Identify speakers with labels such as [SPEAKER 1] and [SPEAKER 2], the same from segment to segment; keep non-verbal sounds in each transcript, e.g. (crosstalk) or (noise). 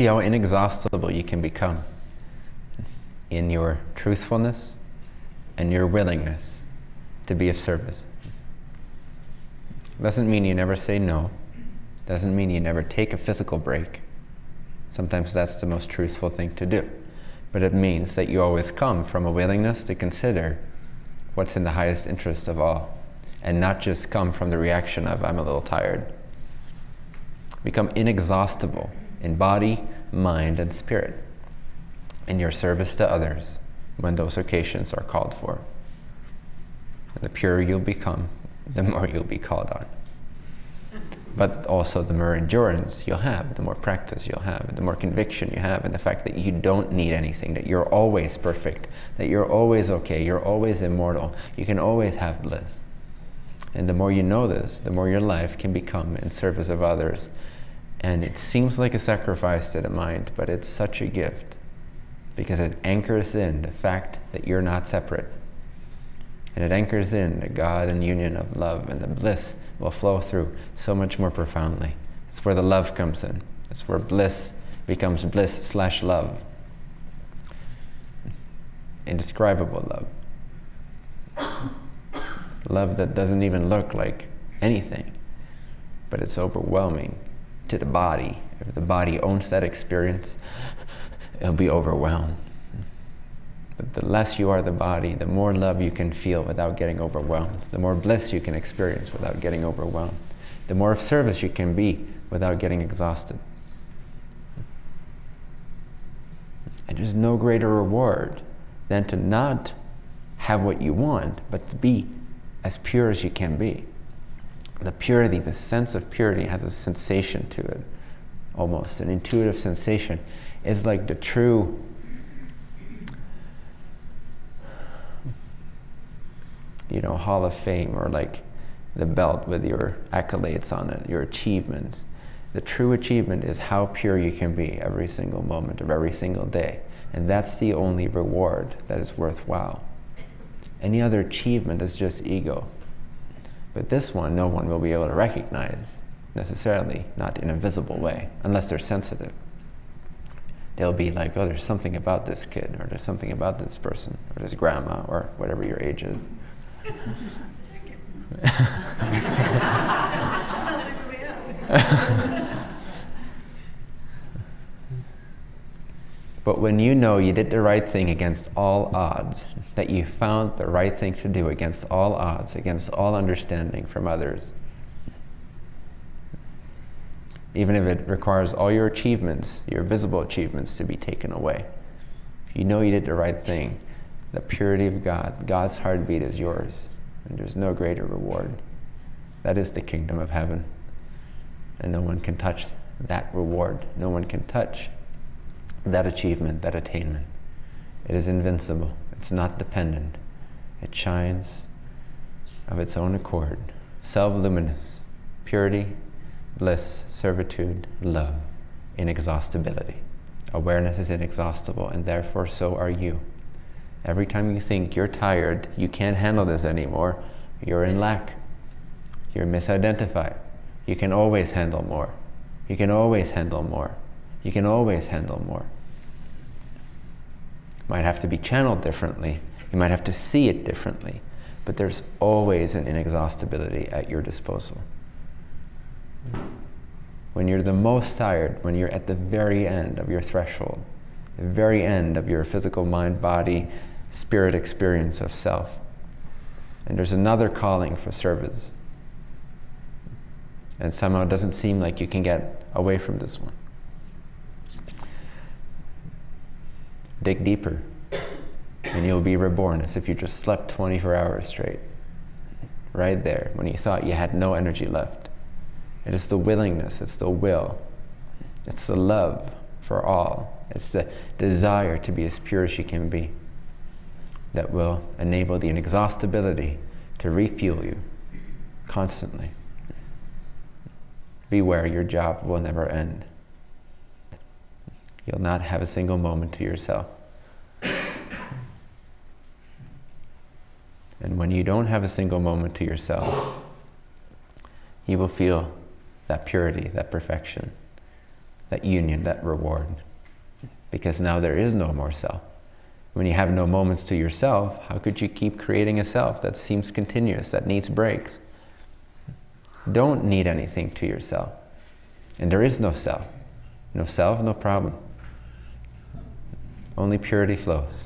[SPEAKER 1] See how inexhaustible you can become in your truthfulness and your willingness to be of service. Doesn't mean you never say no. Doesn't mean you never take a physical break. Sometimes that's the most truthful thing to do. But it means that you always come from a willingness to consider what's in the highest interest of all, and not just come from the reaction of, I'm a little tired. Become inexhaustible in body, mind, and spirit in your service to others when those occasions are called for. And the purer you'll become, the more you'll be called on. But also, the more endurance you'll have, the more practice you'll have, the more conviction you have, and the fact that you don't need anything, that you're always perfect, that you're always okay, you're always immortal, you can always have bliss. And the more you know this, the more your life can become in service of others. And it seems like a sacrifice to the mind, but it's such a gift because it anchors in the fact that you're not separate. And it anchors in the God and union of love, and the bliss will flow through so much more profoundly. It's where the love comes in. It's where bliss becomes bliss slash love. Indescribable love. love that doesn't even look like anything, but it's overwhelming to the body. If the body owns that experience, it'll be overwhelmed. But the less you are the body, the more love you can feel without getting overwhelmed, the more bliss you can experience without getting overwhelmed, the more of service you can be without getting exhausted. And there's no greater reward than to not have what you want, but to be as pure as you can be. The purity, the sense of purity has a sensation to it, almost, an intuitive sensation. It's like the true you know, Hall of Fame or like the belt with your accolades on it, your achievements. The true achievement is how pure you can be every single moment of every single day. And that's the only reward that is worthwhile. Any other achievement is just ego. But this one, no one will be able to recognize necessarily, not in a visible way, unless they're sensitive. They'll be like, oh, there's something about this kid, or there's something about this person, or this grandma, or whatever your age is. (laughs) (laughs) when you know you did the right thing against all odds, that you found the right thing to do against all odds, against all understanding from others, even if it requires all your achievements, your visible achievements, to be taken away, you know you did the right thing, the purity of God, God's heartbeat is yours, and there's no greater reward. That is the kingdom of heaven. And no one can touch that reward. No one can touch that achievement, that attainment. It is invincible. It's not dependent. It shines of its own accord, self luminous, purity, bliss, servitude, love, inexhaustibility. Awareness is inexhaustible, and therefore so are you. Every time you think you're tired, you can't handle this anymore, you're in lack. You're misidentified. You can always handle more. You can always handle more. You can always handle more. It Might have to be channeled differently. You might have to see it differently. But there's always an inexhaustibility at your disposal. When you're the most tired, when you're at the very end of your threshold, the very end of your physical mind, body, spirit experience of self. And there's another calling for service. And somehow it doesn't seem like you can get away from this one. Dig deeper, and you'll be reborn as if you just slept 24 hours straight. Right there, when you thought you had no energy left. It is the willingness, it's the will, it's the love for all, it's the desire to be as pure as you can be that will enable the inexhaustibility to refuel you constantly. Beware, your job will never end. You'll not have a single moment to yourself. And when you don't have a single moment to yourself, you will feel that purity, that perfection, that union, that reward. Because now there is no more self. When you have no moments to yourself, how could you keep creating a self that seems continuous, that needs breaks? Don't need anything to yourself. And there is no self. No self, no problem. Only purity flows.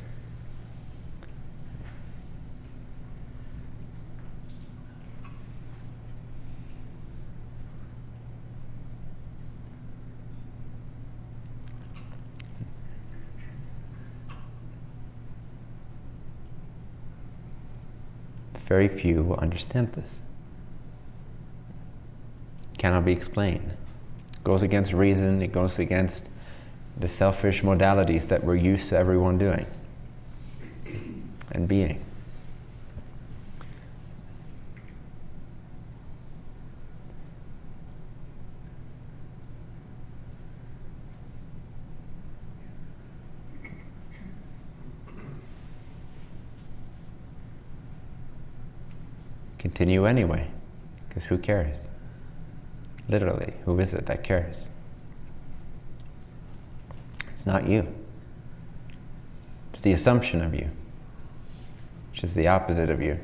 [SPEAKER 1] Very few will understand this. Cannot be explained. It goes against reason, it goes against the selfish modalities that we're used to everyone doing and being. Continue anyway, because who cares? Literally, who is it that cares? It's not you. It's the assumption of you, which is the opposite of you.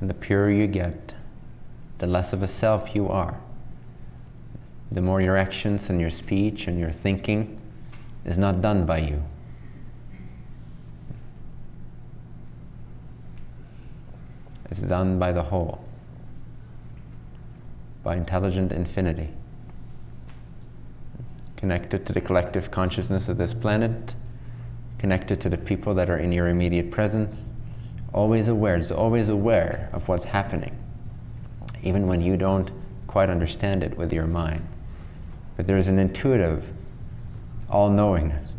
[SPEAKER 1] And the purer you get, the less of a self you are the more your actions and your speech and your thinking is not done by you. It's done by the whole, by intelligent infinity, connected to the collective consciousness of this planet, connected to the people that are in your immediate presence, always aware, it's always aware of what's happening, even when you don't quite understand it with your mind but there's an intuitive all knowingness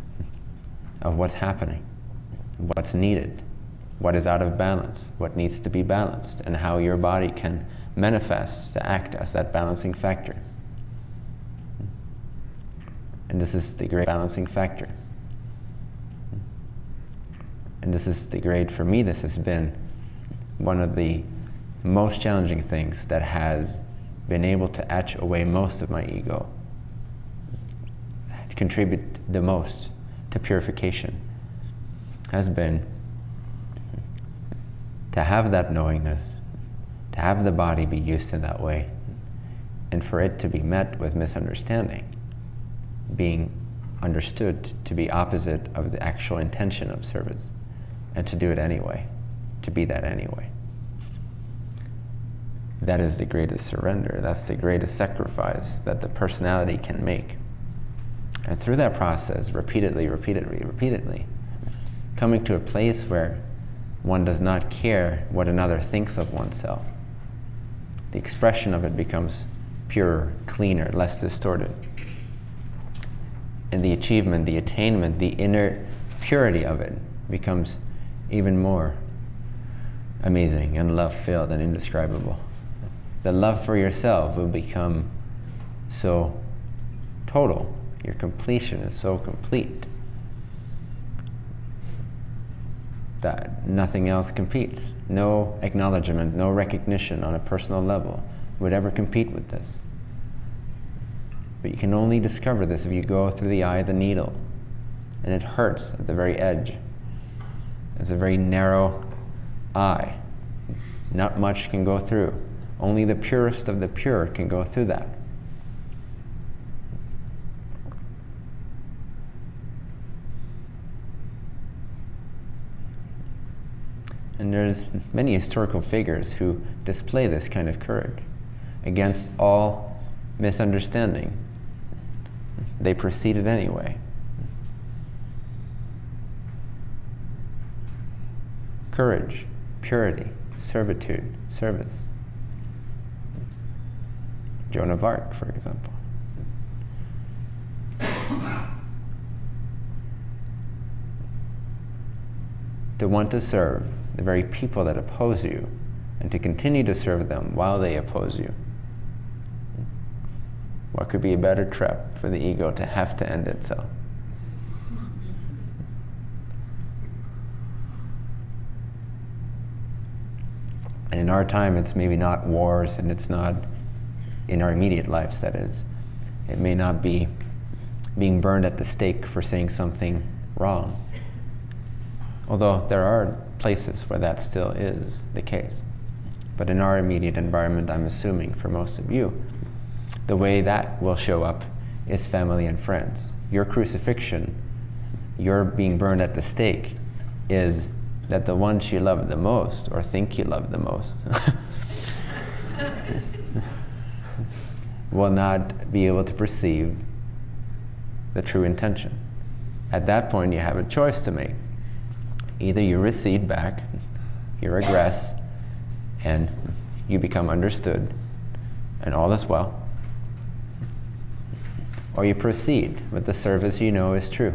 [SPEAKER 1] of what's happening, what's needed, what is out of balance, what needs to be balanced, and how your body can manifest to act as that balancing factor. And this is the great balancing factor. And this is the great, for me, this has been one of the most challenging things that has been able to etch away most of my ego contribute the most to purification has been to have that knowingness, to have the body be used in that way, and for it to be met with misunderstanding, being understood to be opposite of the actual intention of service, and to do it anyway, to be that anyway. That is the greatest surrender. That's the greatest sacrifice that the personality can make. And through that process, repeatedly, repeatedly, repeatedly, coming to a place where one does not care what another thinks of oneself, the expression of it becomes purer, cleaner, less distorted. And the achievement, the attainment, the inner purity of it becomes even more amazing and love filled and indescribable. The love for yourself will become so total your completion is so complete that nothing else competes. No acknowledgement, no recognition on a personal level would ever compete with this. But you can only discover this if you go through the eye of the needle. And it hurts at the very edge. It's a very narrow eye. Not much can go through. Only the purest of the pure can go through that. And there's many historical figures who display this kind of courage against all misunderstanding. They proceeded anyway. Courage, purity, servitude, service. Joan of Arc, for example. to want to serve the very people that oppose you, and to continue to serve them while they oppose you. What could be a better trap for the ego to have to end itself? And in our time, it's maybe not wars and it's not in our immediate lives, that is. It may not be being burned at the stake for saying something wrong. Although there are places where that still is the case. But in our immediate environment, I'm assuming for most of you, the way that will show up is family and friends. Your crucifixion, your being burned at the stake, is that the ones you love the most, or think you love the most, (laughs) will not be able to perceive the true intention. At that point, you have a choice to make. Either you recede back, you regress, and you become understood, and all is well, or you proceed with the service you know is true,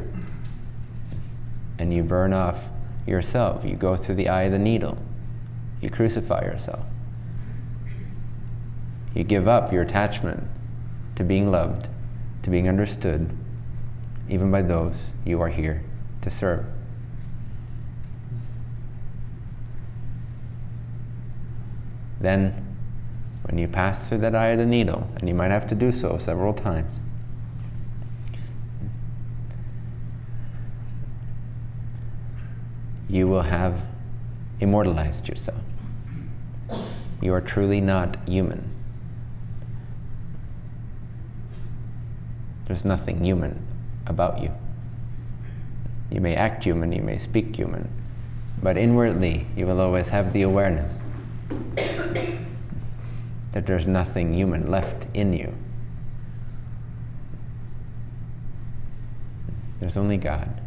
[SPEAKER 1] and you burn off yourself. You go through the eye of the needle. You crucify yourself. You give up your attachment to being loved, to being understood, even by those you are here to serve. Then, when you pass through that eye of the needle, and you might have to do so several times, you will have immortalized yourself. You are truly not human. There's nothing human about you. You may act human, you may speak human, but inwardly you will always have the awareness that there's nothing human left in you. There's only God.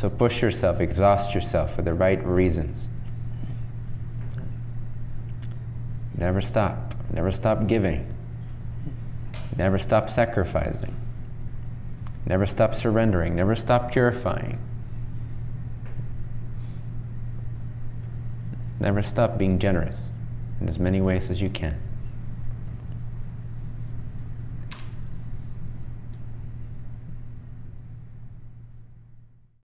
[SPEAKER 1] So push yourself, exhaust yourself for the right reasons. Never stop. Never stop giving. Never stop sacrificing. Never stop surrendering. Never stop purifying. Never stop being generous in as many ways as you can.